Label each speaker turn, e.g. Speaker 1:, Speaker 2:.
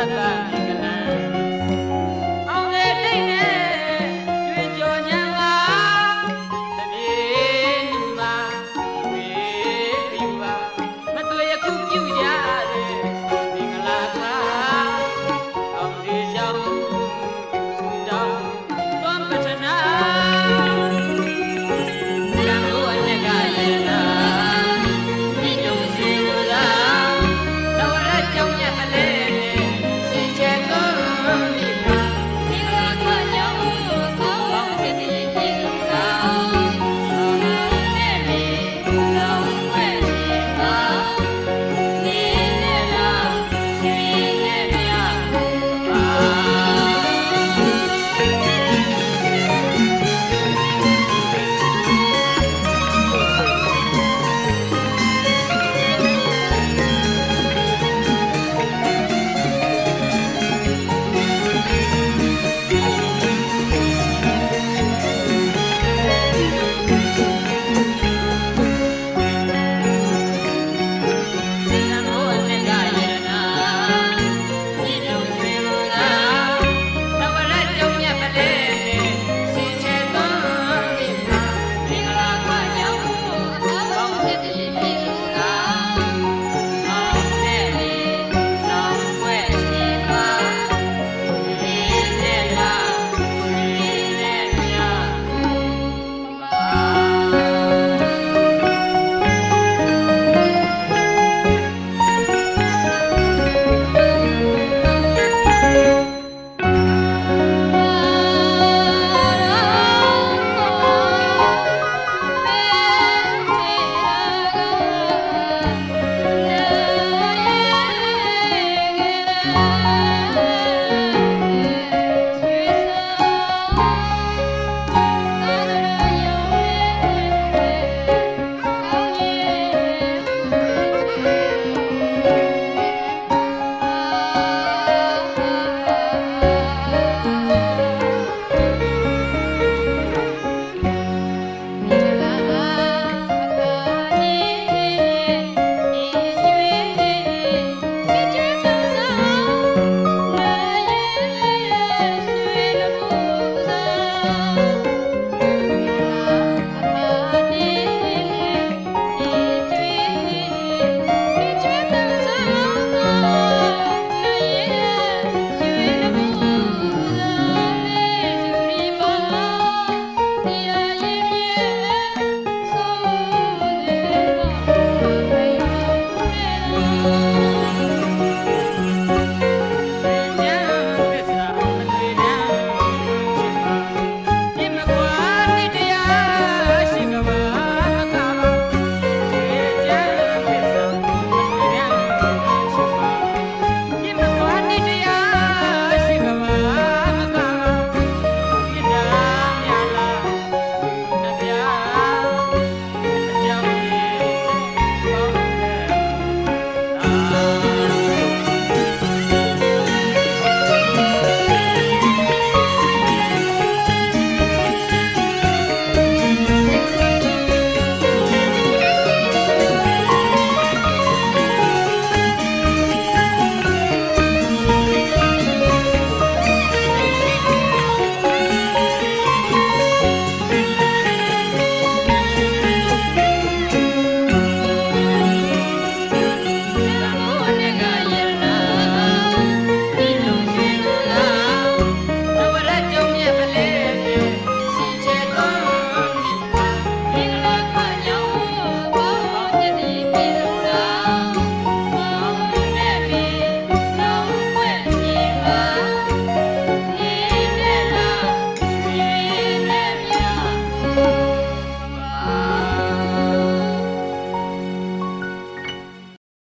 Speaker 1: la la